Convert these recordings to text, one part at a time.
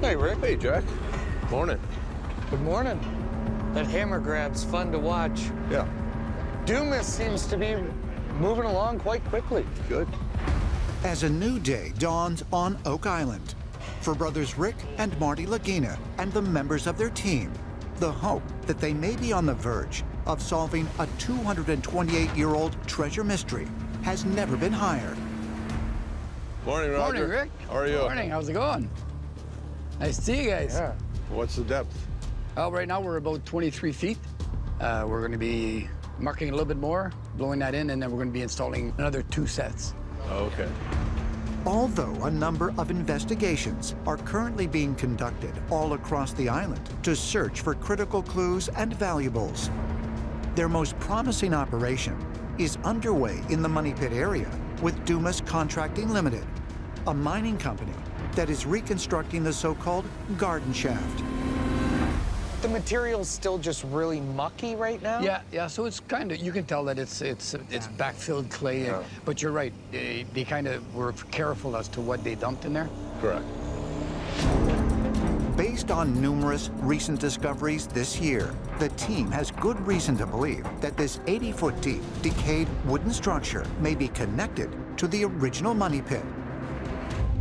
Hey, Rick. Hey, Jack. Morning. Good morning. That hammer grab's fun to watch. Yeah. Dumas seems to be moving along quite quickly. Good. As a new day dawns on Oak Island for brothers Rick and Marty Lagina and the members of their team, the hope that they may be on the verge of solving a 228-year-old treasure mystery has never been higher. Morning, Roger. Morning, Rick. How are you? Morning. How's it going? Nice to see you guys. Yeah. What's the depth? Oh, right now we're about 23 feet. Uh, we're going to be marking a little bit more, blowing that in, and then we're going to be installing another two sets. Oh, okay. Although a number of investigations are currently being conducted all across the island to search for critical clues and valuables, their most promising operation is underway in the Money Pit area with Dumas Contracting Limited, a mining company that is reconstructing the so-called garden shaft. The material's still just really mucky right now? Yeah, yeah. So it's kind of you can tell that it's it's it's backfilled clay, and, but you're right. They, they kind of were careful as to what they dumped in there. Correct. Based on numerous recent discoveries this year, the team has good reason to believe that this 80-foot deep, decayed wooden structure may be connected to the original money pit.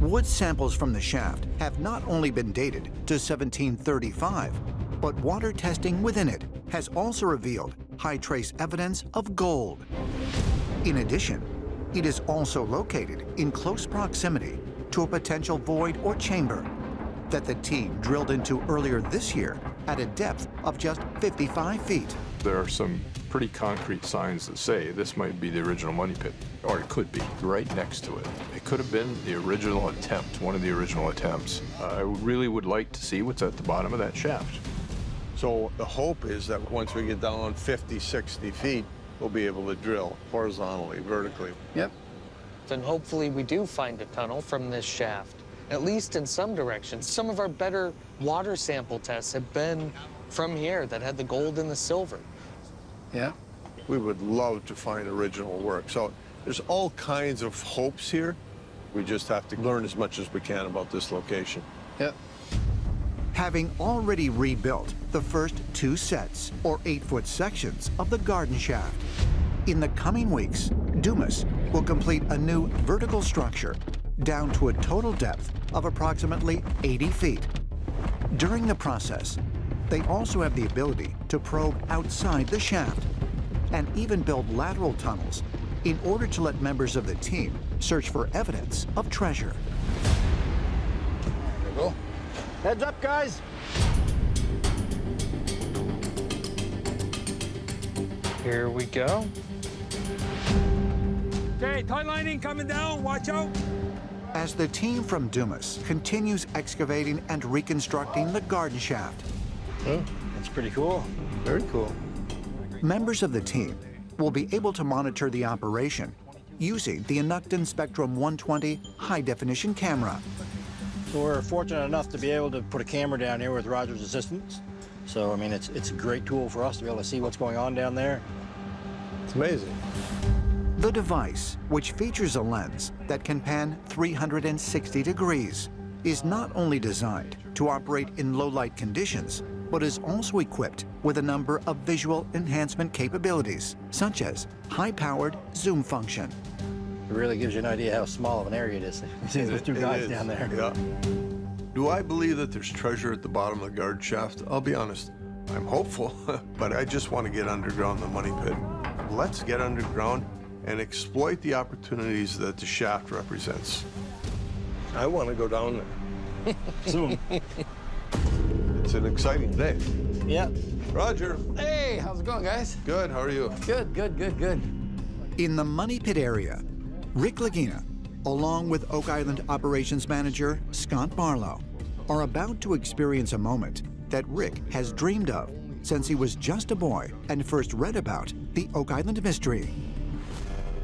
Wood samples from the shaft have not only been dated to 1735, but water testing within it has also revealed high trace evidence of gold. In addition, it is also located in close proximity to a potential void or chamber that the team drilled into earlier this year at a depth of just 55 feet. There are some pretty concrete signs that say this might be the original money pit, or it could be right next to it. It could have been the original attempt, one of the original attempts. I really would like to see what's at the bottom of that shaft. So the hope is that once we get down 50, 60 feet, we'll be able to drill horizontally, vertically. Yep. Then hopefully we do find a tunnel from this shaft, at least in some direction. Some of our better water sample tests have been from here that had the gold and the silver. Yeah. We would love to find original work. So there's all kinds of hopes here. We just have to learn as much as we can about this location. Yep. having already rebuilt the first two sets, or eight-foot sections, of the garden shaft. In the coming weeks, Dumas will complete a new vertical structure down to a total depth of approximately 80 feet. During the process, they also have the ability to probe outside the shaft and even build lateral tunnels in order to let members of the team search for evidence of treasure. There we go. Heads up, guys. Here we go. Okay, tie lining coming down. Watch out. As the team from Dumas continues excavating and reconstructing the garden shaft, Hmm. That's pretty cool. Very cool. members of the team will be able to monitor the operation using the Inuktun Spectrum 120 high-definition camera. So we're fortunate enough to be able to put a camera down here with Roger's assistance. So, I mean, it's, it's a great tool for us to be able to see what's going on down there. It's amazing. The device, which features a lens that can pan 360 degrees, is not only designed to operate in low-light conditions, but is also equipped with a number of visual enhancement capabilities, such as high-powered zoom function. It really gives you an idea how small of an area it is. You see those two guys is, down there. Yeah. Do I believe that there's treasure at the bottom of the guard shaft? I'll be honest. I'm hopeful, but I just want to get underground the money pit. Let's get underground and exploit the opportunities that the shaft represents. I want to go down there. Zoom. It's an exciting day. yeah. Roger. Hey, how's it going, guys? Good. How are you? Good, good, good, good. In the Money Pit area, Rick Lagina, along with Oak Island Operations Manager Scott Barlow, are about to experience a moment that Rick has dreamed of since he was just a boy and first read about the Oak Island mystery.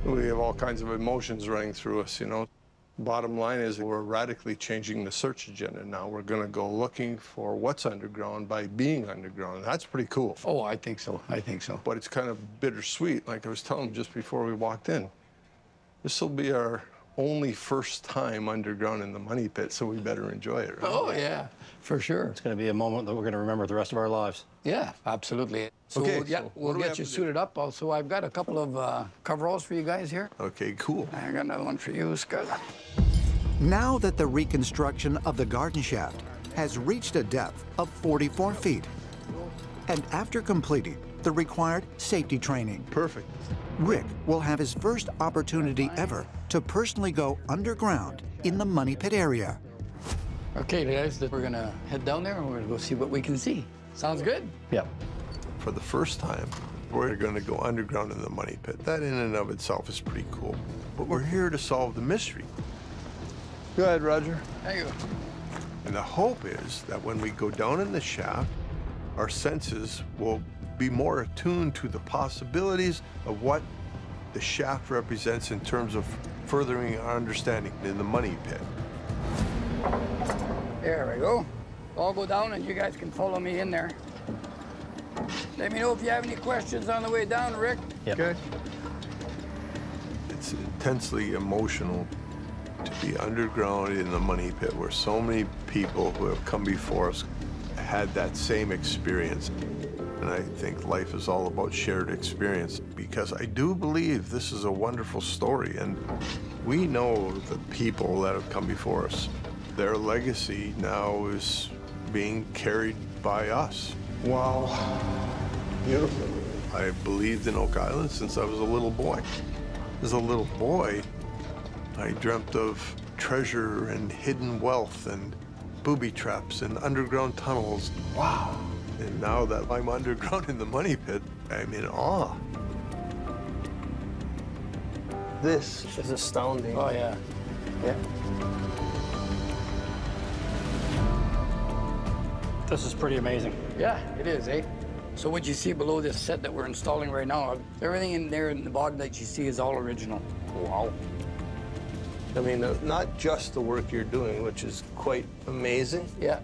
We have all kinds of emotions running through us, you know. Bottom line is we're radically changing the search agenda now. We're going to go looking for what's underground by being underground. That's pretty cool. Oh, I think so. I think so. But it's kind of bittersweet, like I was telling him just before we walked in. This will be our only first time underground in the money pit, so we better enjoy it, right? Oh, yeah, for sure. It's going to be a moment that we're going to remember the rest of our lives. Yeah, absolutely. So, Okay, yeah, so we'll do we get you to do? suited up. Also, I've got a couple of uh, coveralls for you guys here. Okay, cool. I got another one for you, Scott. Now that the reconstruction of the garden shaft has reached a depth of 44 feet, and after completing the required safety training, Perfect. Rick will have his first opportunity ever to personally go underground in the money pit area. Okay, guys, we're gonna head down there and we're gonna go see what we can see. Sounds good? Yep. For the first time, we're going to go underground in the money pit. That in and of itself is pretty cool. But we're here to solve the mystery. Go ahead, Roger. There you go. And the hope is that when we go down in the shaft, our senses will be more attuned to the possibilities of what the shaft represents in terms of furthering our understanding in the money pit. There we go. I'll go down and you guys can follow me in there. Let me know if you have any questions on the way down, Rick. Yep. Okay. It's intensely emotional to be underground in the money pit where so many people who have come before us had that same experience. And I think life is all about shared experience because I do believe this is a wonderful story. And we know the people that have come before us. Their legacy now is being carried by us. Wow. Beautiful. I believed in Oak Island since I was a little boy. As a little boy, I dreamt of treasure and hidden wealth and booby traps and underground tunnels. Wow. And now that I'm underground in the money pit, I'm in awe. This is astounding. Oh, yeah. Yeah. This is pretty amazing. Yeah, it is, eh? So what you see below this set that we're installing right now, everything in there in the bottom that you see is all original. Wow. I mean, uh, not just the work you're doing, which is quite amazing, Yeah.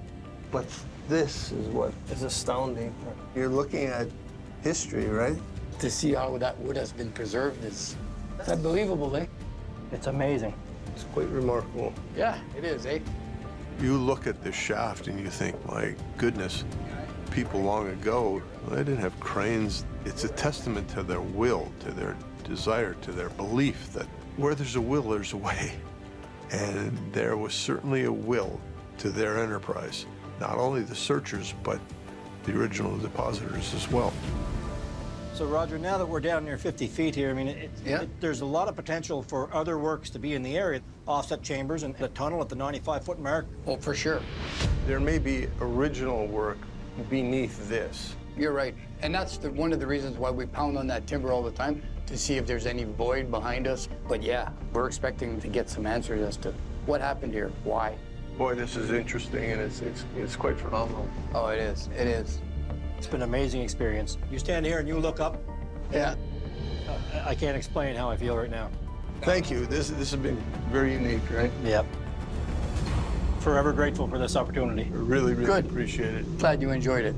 but this is what is astounding. You're looking at history, right? To see how that wood has been preserved is it's unbelievable, eh? It's amazing. It's quite remarkable. Yeah, it is, eh? You look at the shaft and you think, my goodness, people long ago, they didn't have cranes. It's a testament to their will, to their desire, to their belief that where there's a will, there's a way. And there was certainly a will to their enterprise. Not only the searchers, but the original depositors as well. So, Roger, now that we're down near 50 feet here, I mean, it, Yeah. it- there's a lot of potential for other works to be in the area. Offset chambers and the tunnel at the 95-foot mark. Oh, for sure. There may be original work beneath this. You're right. And that's the, one of the reasons why we pound on that timber all the time, to see if there's any void behind us. But yeah, we're expecting to get some answers as to what happened here, why. Boy, this is interesting and it's, it's, it's quite phenomenal. Oh, it is. It is. It's been an amazing experience. You stand here and you look up. Yeah. I- I can't explain how I feel right now. Thank you. This, this has been very unique, right? Yep. Forever grateful for this opportunity. Really, really Good. appreciate it. Glad you enjoyed it.